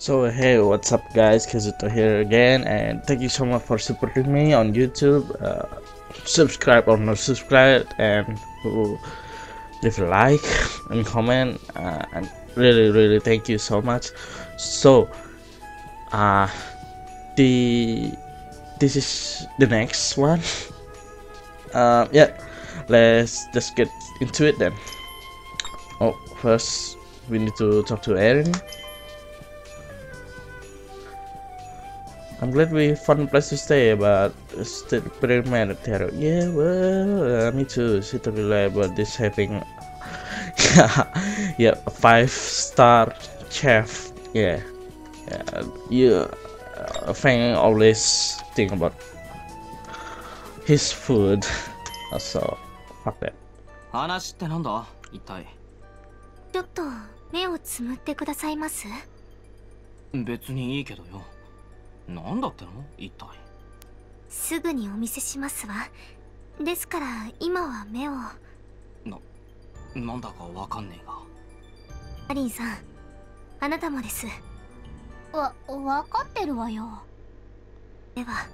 So hey, what's up guys? Kazuto here again and thank you so much for supporting me on YouTube. Uh, subscribe or not subscribe and leave a like and comment uh, and really really thank you so much. So uh the this is the next one. Uh, yeah, let's just get into it then. Oh, first we need to talk to Erin. I'm glad we found a place to stay, but still pretty mad at Taro. Yeah, well, uh, me too. She told me like about this having, yeah, yeah, a five star chef. Yeah, yeah, yeah. Uh, Fang always think about his food. So, fuck that. 話ってなんだ一体ちょっと目をつむってくださいます別にいいけどよ なんだっての？一体。すぐにお見せしますわ。ですから今は目を。なんだかわかんねえが。アリンさんあなたもです。わ、わかってるわよ。では。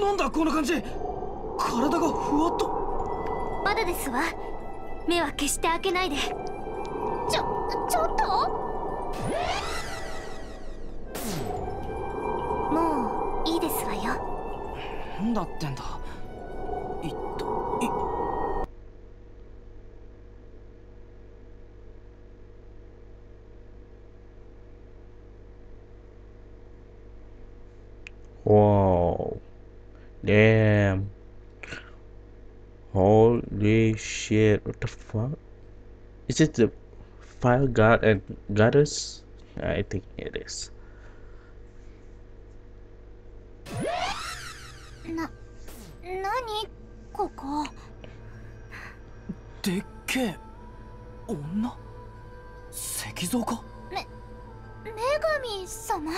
なんだこの感じ。体がふわっと。まだですわ。目は決して開けないで。ちょ、ちょっと？もういいですわよ。何だってんだ。いっといわおでーん Holy つ fire god and goddess? I think it is. な、なにここ。でっけえ。女？石像か？女神様？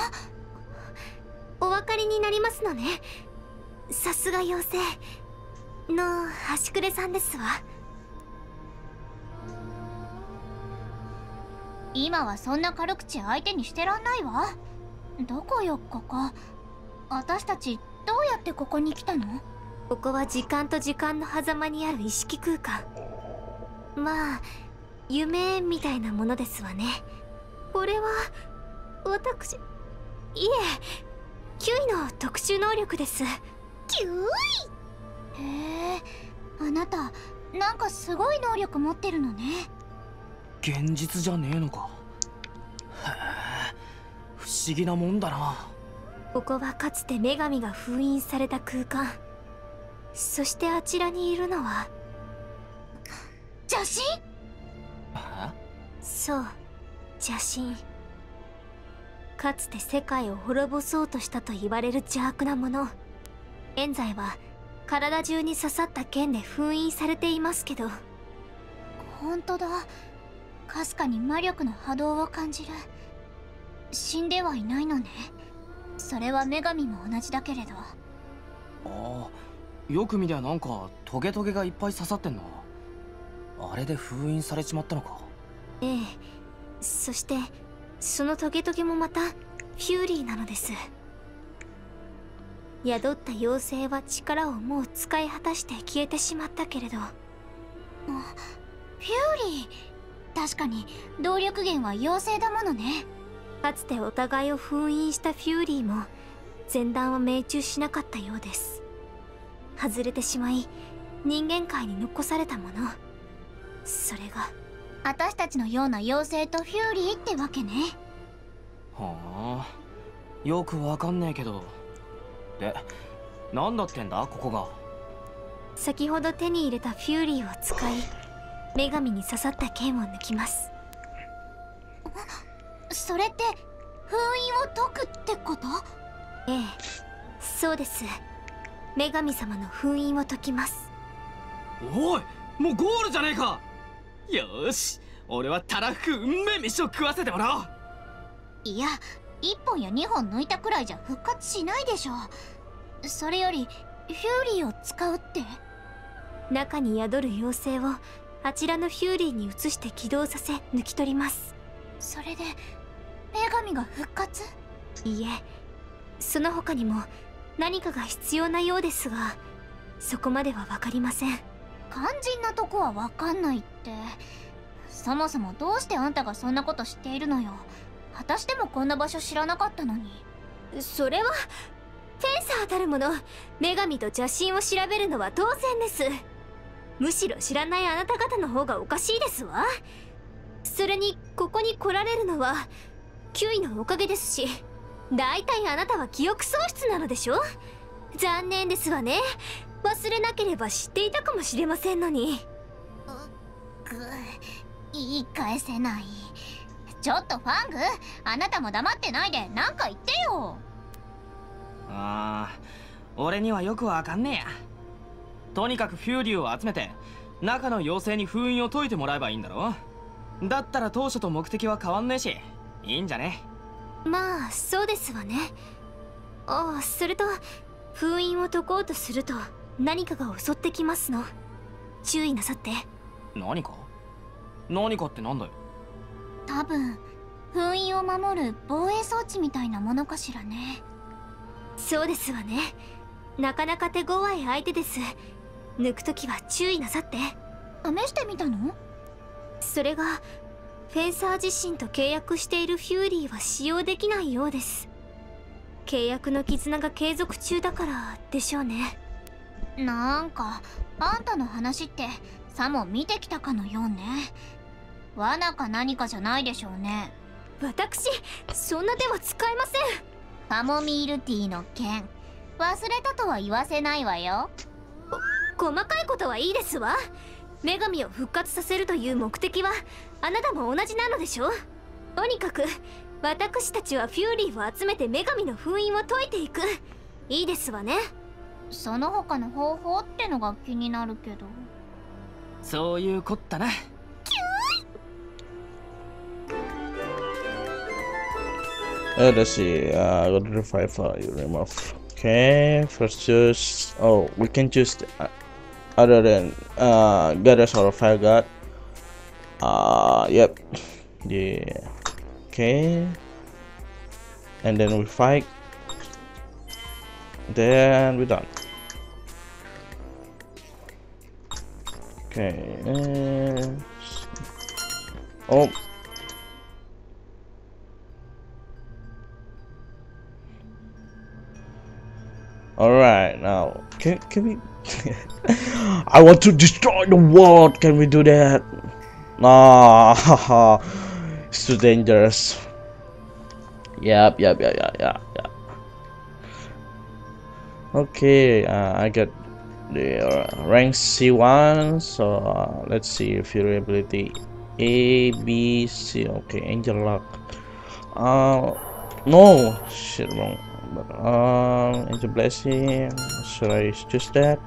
お分かりになりますのね。さすが妖精。の端くれさんですわ今はそんな軽口相手にしてらんないわ。どこよここ？私たちどうやってここに来たの？ここは時間と時間の狭間にある意識空間。まあ夢みたいなものですわね。これは私いえキュイの特殊能力です。キューイ？へえあなたなんかすごい能力持ってるのね現実じゃねえのか。へえ不思議なもんだな。ここはかつて女神が封印された空間。そしてあちらにいるのは邪神？え？そう邪神。かつて世界を滅ぼそうとしたと言われる邪悪なもの。現在は体中に刺さった剣で封印されていますけど。本当だかすかに魔力の波動を感じる。死んではいないのね。それは女神も同じだけれど。ああよく見りゃなんかトゲトゲがいっぱい刺さってんな。あれで封印されちまったのか。ええ。そしてそのトゲトゲもまたフューリーなのです。宿った妖精は力をもう使い果たして消えてしまったけれど。フューリー確かに動力源は妖精だものね。かつてお互いを封印したフューリーも全弾は命中しなかったようです。外れてしまい人間界に残されたもの。それが私たちのような妖精とフューリーってわけね。はあよくわかんねえけど。でなんだってんだここが？先ほど手に入れたフューリーを使い女神に刺さった剣を抜きます。それって封印を解くってこと？ええそうです。女神様の封印を解きます。おいもうゴールじゃねえか！よーし俺はたらふくうんめえ飯を食わせてもらおう。いや1本や2本抜いたくらいじゃ復活しないでしょ。それよりフューリーを使うって？中に宿る妖精をあちらのフューリーに移して起動させ抜き取ります。それで女神が復活？いいえ。その他にも何かが必要なようですがそこまでは分かりません。肝心なとこは分かんないって。そもそもどうしてあんたがそんなこと知っているのよ。果たしてもこんな場所知らなかったのに。それはフェンサーたるもの女神と邪神を調べるのは当然ですむしろ知らないあなた方の方がおかしいですわ。それにここに来られるのは9位のおかげですし大体あなたは記憶喪失なのでしょ？残念ですわね。忘れなければ知っていたかもしれませんのに。ぐ言い返せない。ちょっとファングあなたも黙ってないで何か言ってよ。ああ俺にはよくわかんねえやとにかくフューリーを集めて中の妖精に封印を解いてもらえばいいんだろだったら当初と目的は変わんねえしいいんじゃね？まあそうですわね。ああそれと封印を解こうとすると何かが襲ってきますの。注意なさって。何か？何かってなんだよ。多分封印を守る防衛装置みたいなものかしらね。そうですわね。なかなか手強い相手です抜くときは注意なさって。試してみたの？それがフェンサー自身と契約しているフューリーは使用できないようです。契約の絆が継続中だからでしょうね。なんかあんたの話ってさも見てきたかのようね。罠か何かじゃないでしょうね。私そんな手は使えません。カモミールティーの件。忘れたとは言わせないわよ細かいことはいいですわ。女神を復活させるという目的はあなたも同じなのでしょとにかく私たちはフューリーを集めて女神の封印を解いていく。いいですわね。その他の方法ってのが気になるけど。そういうこったな。Uh, let's see. Uh, go to the file file you remove. Okay, first choose. Oh, we can choose the, uh, other than uh, goddess or fire god. Uh, yep. Yeah. Okay. And then we fight. Then we're done. Okay. Oh. Alright, now can can we I want to destroy the world, can we do that? Nah it's too dangerous. Yep, yep, yep, yep, yep, yep. Okay, uh, I got the uh, rank C1, so uh, let's see if your ability A, B, C. Okay, Angel Lock. Uh, no, shit, wrong. Um, Angel Blessing. Should I choose that?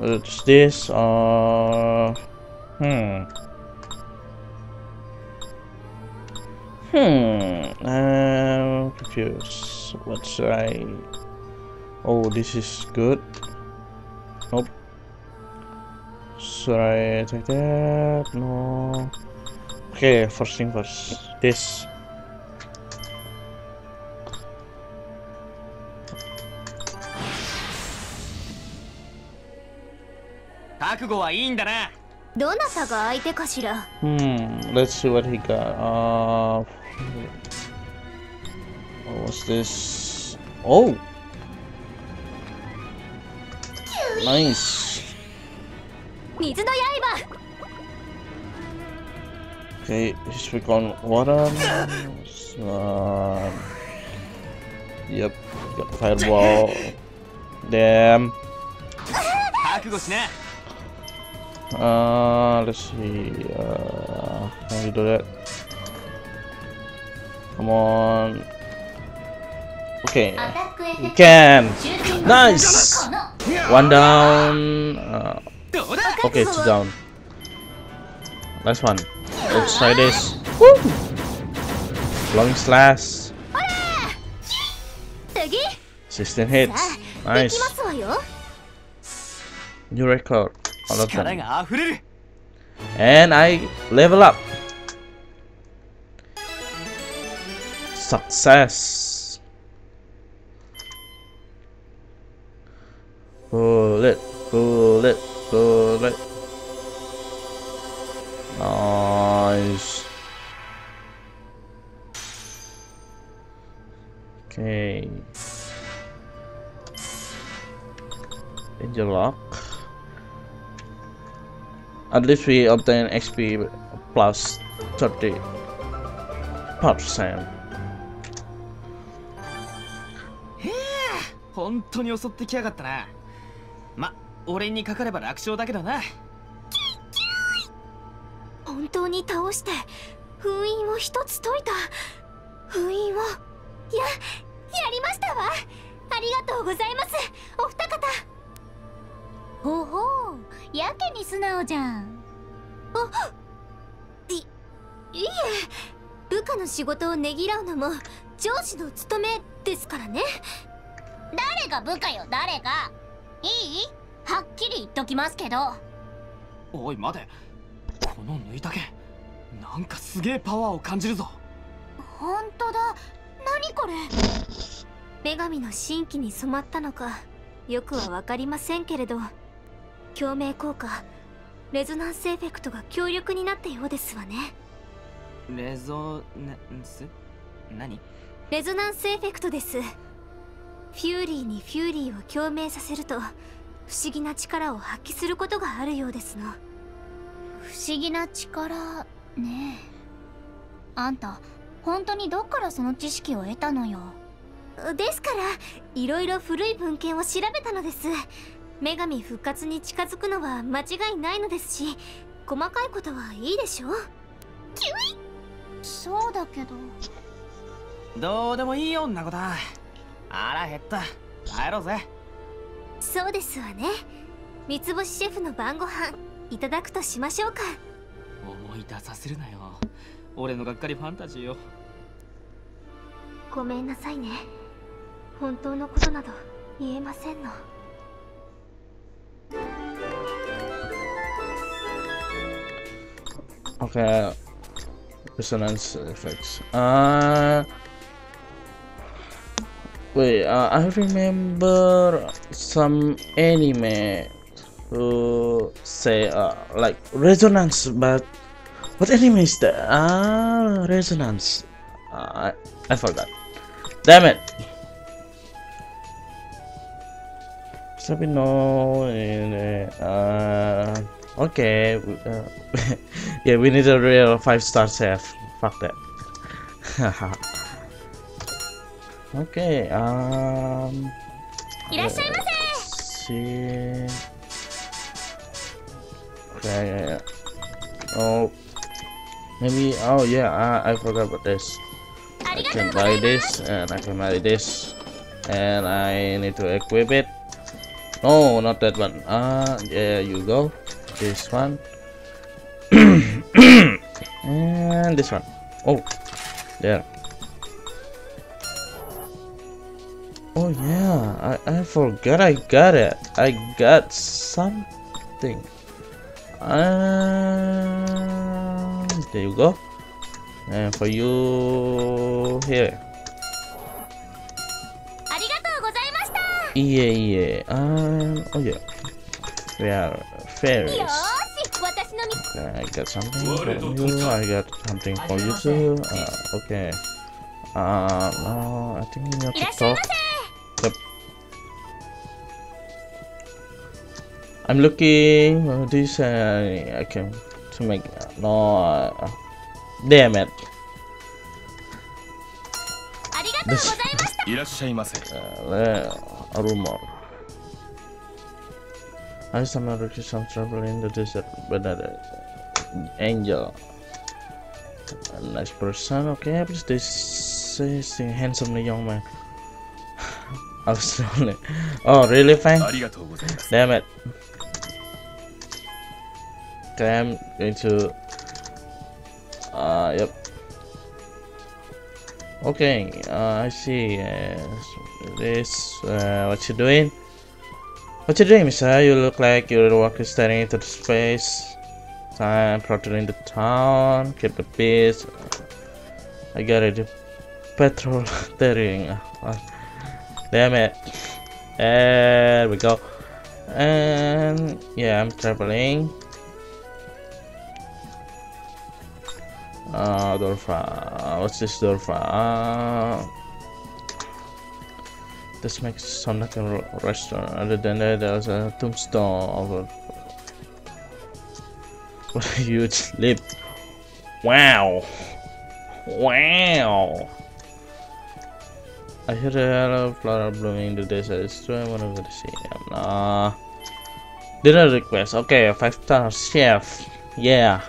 It's this. Uh, hmm. Hmm. I'm confused. What should I? Oh, this is good. Nope. Should I take that? No. Okay, first thing first. This. 覚悟はいいんだなどなたが相手かしら Hmm. Let's see what he got. Uh. What was this? Oh. Nice. 水の刃 Okay, speak on water. Uh, yep, got fireball. Damn. 覚悟しな Uh, let's see. Uh, how do you do that? Come on. Okay, アタックエフェ you クト can. シューティング Nice. この One down. Uh, どうだ okay, two down. Last one. Let's try this. Woo! Long slash. 次16 hits. さあで Nice. きますわよ New record. all of them. And I level up. Success. Oh, Bullet. At least we obtain XP plus 30 percent. 本当に襲ってきやがったな。ま俺にかかれば楽勝だけどな。本当に倒して封印を一つ解いた。封印をややりましたわ。ありがとうございます。お二方。ほほうやけに素直じゃん。あいいいえ。部下の仕事をねぎらうのも上司の務めですからね。誰が部下よ誰が。いい？はっきり言っときますけど。おい待て。この縫いたけ。なんかすげえパワーを感じるぞ。本当だ。何これ。女神の神器に染まったのかよくは分かりませんけれど共鳴効果レゾナンスエフェクトが強力になったようですわね。レゾナンス？何？レゾナンスエフェクトです。フューリーにフューリーを共鳴させると不思議な力を発揮することがあるようですの。不思議な力ね。えあんた本当にどっからその知識を得たのよ？ですからいろいろ古い文献を調べたのです女神復活に近づくのは間違いないのですし細かいことはいいでしょう。キュイそうだけど。どうでもいいよんなことは腹減った。帰ろうぜ。そうですわね。三つ星シェフの晩ご飯いただくとしましょうか。思い出させるなよ。俺のがっかりファンタジーよごめんなさいね。本当のことなど言えませんの Okay. Resonance effects. Uh Wait, uh, I remember some anime who say uh, like resonance, but what anime is that? Ah, resonance. Uh, I I forgot. Damn it. Let me know. in, Uh, Okay. Uh, yeah, we need a real five-star chef. Fuck that. okay. Um. Let's see. Okay. Yeah, yeah. Oh. Maybe. Oh yeah. I, I forgot about this. I can buy this and I can buy this and I need to equip it. No, not that one. Ah, uh, yeah, you go this one. And this one. Oh, there. Oh yeah I, I forgot I got it. I got something. Um, there you go. And for you here. Yeah yeah. Um, oh yeah. We are fairies よーし私のみ okay I got something for you I got something for you too uh, okay uh no I think we have いら to っしゃいま talk せ I'm looking uh, this uh, I can to make no uh, damn it ありがとうございましたいらっしゃいませ uh, a rumor I stumbled into some trouble in the desert, but an angel. A nice person, okay, please this is handsome young man. I was lonely. Oh, really, Fang? Damn it. Okay, I'm going to. Uh, yep. Okay, uh, I see. Uh, this, uh, what you doing? What you doing, sir? You look like you're walking staring into the space. time. protecting the town. Keep the peace. I got it. Patrol daring. Uh, damn it. There we go. And yeah, I'm traveling. Uh, Dorfa. What's this Dorfa? Uh, this makes like a restaurant. Other than that, there's a tombstone over. What a huge leap! Wow! Wow! I hear a yellow flower blooming in the desert. It's true. I wanna go to see them. Nah. Dinner request. Okay, five star chef. Yeah.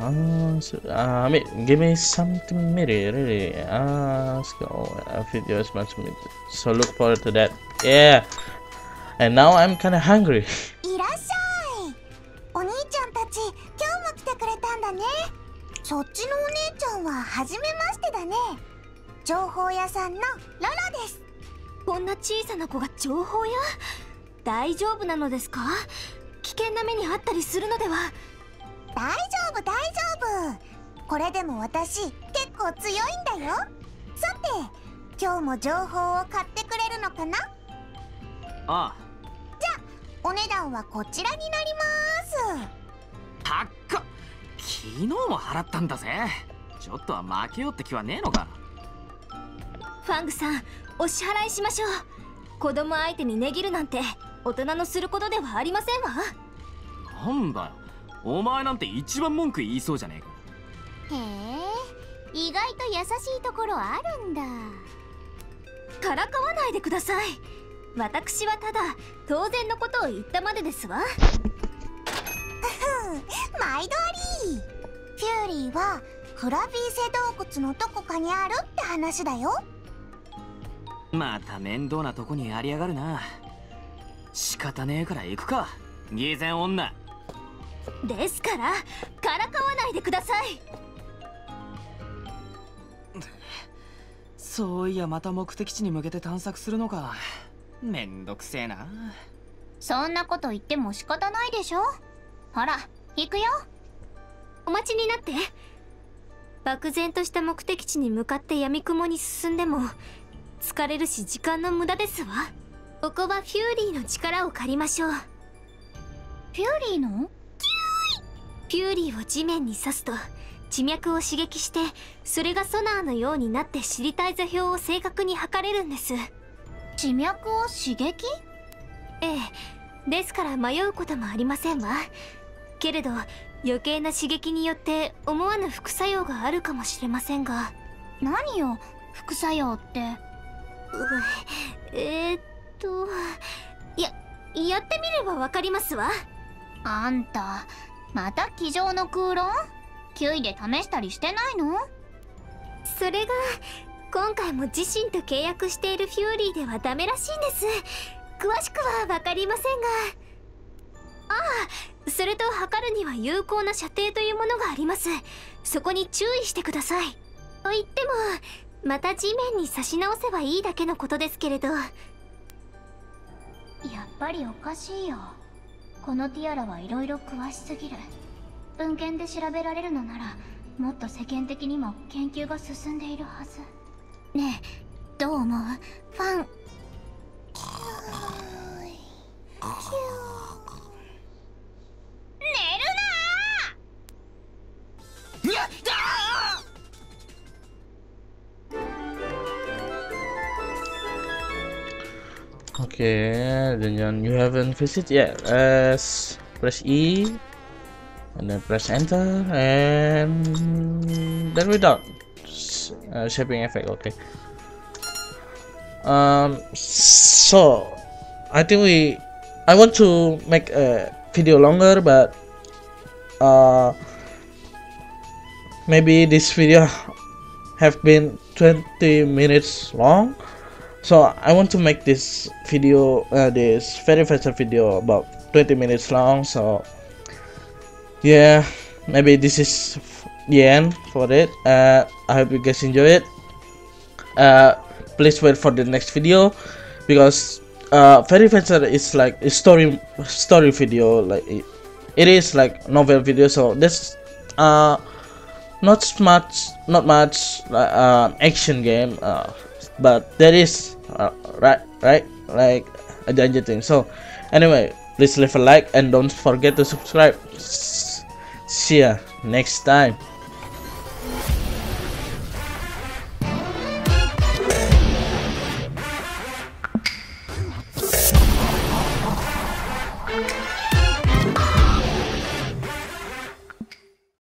Uh, uh, me- give me something really. Uh, let's go. A video is much meat. So look forward to that. Yeah. And now I'm kind of hungry. いらっしゃいお兄ちゃんたち今日も来てくれたんだねそっちのお姉ちゃんは初めましてだね情報屋さんのロロですこんな小さな子が情報屋大丈夫なのですか危険な目にあったりするのでは大丈夫大丈夫。これでも私結構強いんだよ。さて今日も情報を買ってくれるのかな？あお値段はこちらになります。あ高っ。昨日も払ったんだぜ。ちょっとは負けようって気はねえのか。ファングさんお支払いしましょう。子供相手に値切るなんて大人のすることではありませんわ。なんだよお前なんて一番文句言いそうじゃねえか。へえ意外と優しいところあるんだ。からかわないでください。私はただ当然のことを言ったまでですわ。毎度あり。フューリーはフラビーセ洞窟のどこかにあるって話だよ。また面倒なとこにありやがるな。仕方ねえから行くか。偽善女ですからからかわないでください。そういやまた目的地に向けて探索するのか。めんどくせえな。そんなこと言っても仕方ないでしょ。ほら行くよ。お待ちになって。漠然とした目的地に向かって闇雲に進んでも疲れるし時間の無駄ですわ。ここはフューリーの力を借りましょう。フューリーの？フューリーを地面に刺すと地脈を刺激してそれがソナーのようになって知りたい座標を正確に測れるんです。地脈を刺激？ええ。ですから迷うこともありませんわ。けれど余計な刺激によって思わぬ副作用があるかもしれませんが。何よ？副作用って？うえー、っとややってみればわかりますわ。あんたまた机上の空論？キウイで試したりしてないの？それが今回も自身と契約しているフューリーではダメらしいんです。詳しくは分かりませんが。ああそれと測るには有効な射程というものがあります。そこに注意してください。と言ってもまた地面に差し直せばいいだけのことですけれど。やっぱりおかしいよこのティアラはいろいろ詳しすぎる。文献で調べられるのならもっと世間的にも研究が進んでいるはず。ねえどう思う？ファン。や Okay, then you haven't visited yet. Let's press E and then press enter and then we're done. S- Uh, shaping effect, okay. Um, so I think we I want to make a video longer, but uh, maybe this video have been 20 minutes long so i want to make this video uh, this very fast video about 20 minutes long so yeah maybe this is the end for it. Uh, i hope you guys enjoy it. Uh, please wait for the next video because uh, very fast is like a story story video like it, it is like novel video so this uh not much not much uh, action game uh, but there is uh, right right? Like a danger thing so anyway please leave a like and don't forget to subscribe. See ya next time